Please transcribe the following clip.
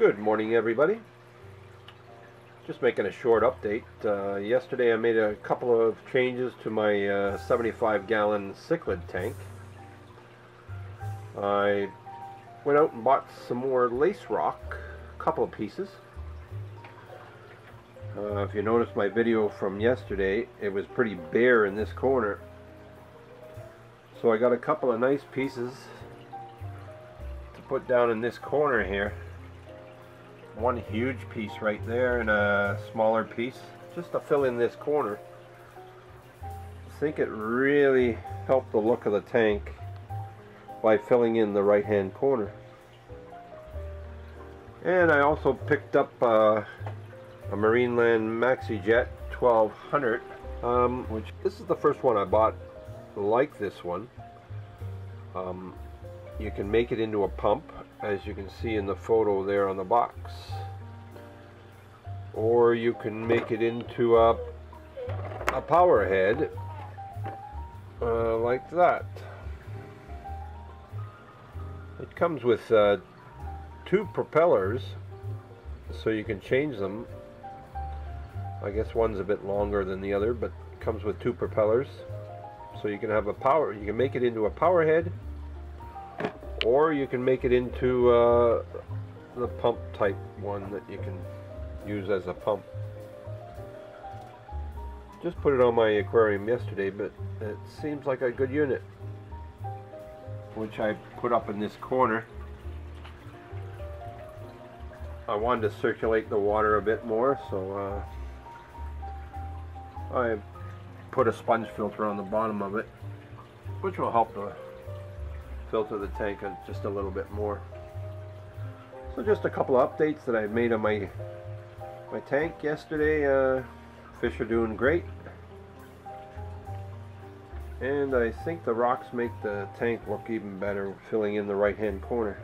Good morning everybody. Just making a short update. Uh, yesterday I made a couple of changes to my uh, 75 gallon cichlid tank. I went out and bought some more lace rock, a couple of pieces. Uh, if you noticed my video from yesterday, it was pretty bare in this corner. So I got a couple of nice pieces to put down in this corner here one huge piece right there and a smaller piece just to fill in this corner. I think it really helped the look of the tank by filling in the right hand corner. And I also picked up uh, a Marineland MaxiJet 1200 um, which this is the first one I bought like this one. Um, you can make it into a pump as you can see in the photo there on the box. Or you can make it into a, a power head uh, like that. It comes with uh, two propellers so you can change them. I guess one's a bit longer than the other but comes with two propellers. So you can have a power you can make it into a power head or you can make it into uh, the pump type one that you can use as a pump. Just put it on my aquarium yesterday but it seems like a good unit. Which I put up in this corner. I wanted to circulate the water a bit more so uh, I put a sponge filter on the bottom of it which will help the filter the tank just a little bit more. So just a couple of updates that I made on my my tank yesterday. Uh, fish are doing great. And I think the rocks make the tank look even better filling in the right hand corner.